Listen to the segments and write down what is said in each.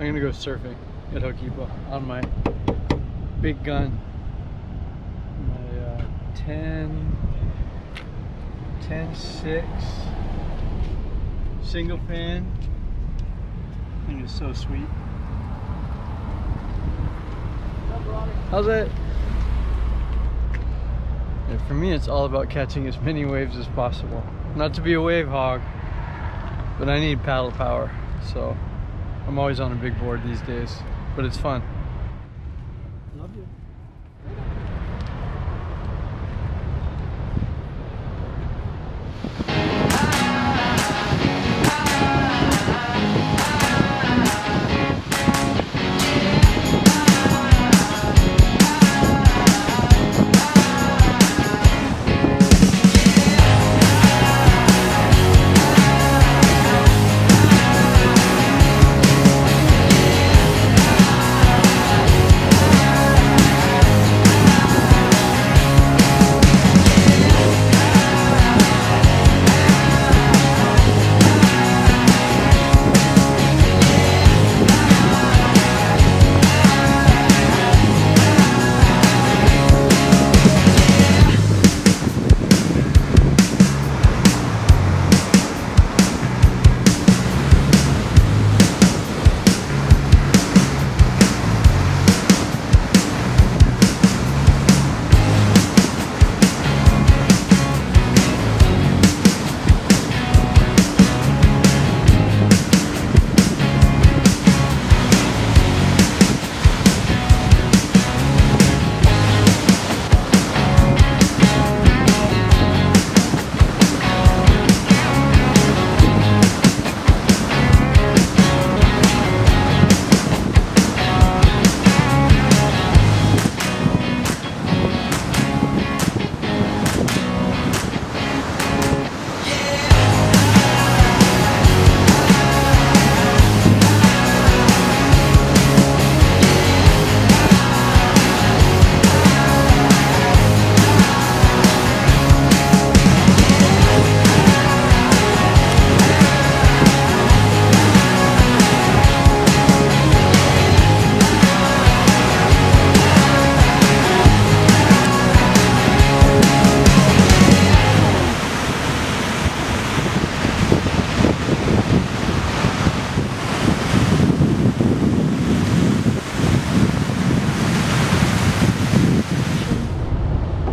I'm gonna go surfing at Hookipa on my big gun. My uh, 10, 10 6 single fin. Thing is so sweet. How's it? Yeah, for me, it's all about catching as many waves as possible. Not to be a wave hog, but I need paddle power. So I'm always on a big board these days, but it's fun.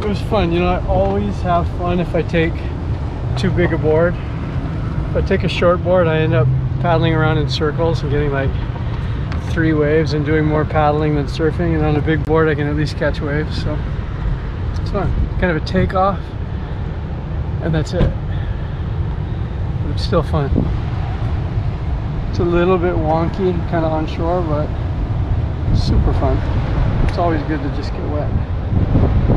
It was fun. You know, I always have fun if I take too big a board. If I take a short board, I end up paddling around in circles and getting like three waves and doing more paddling than surfing. And on a big board, I can at least catch waves. So it's fun. Kind of a takeoff, and that's it. But it's still fun. It's a little bit wonky, kind of on shore, but super fun. It's always good to just get wet.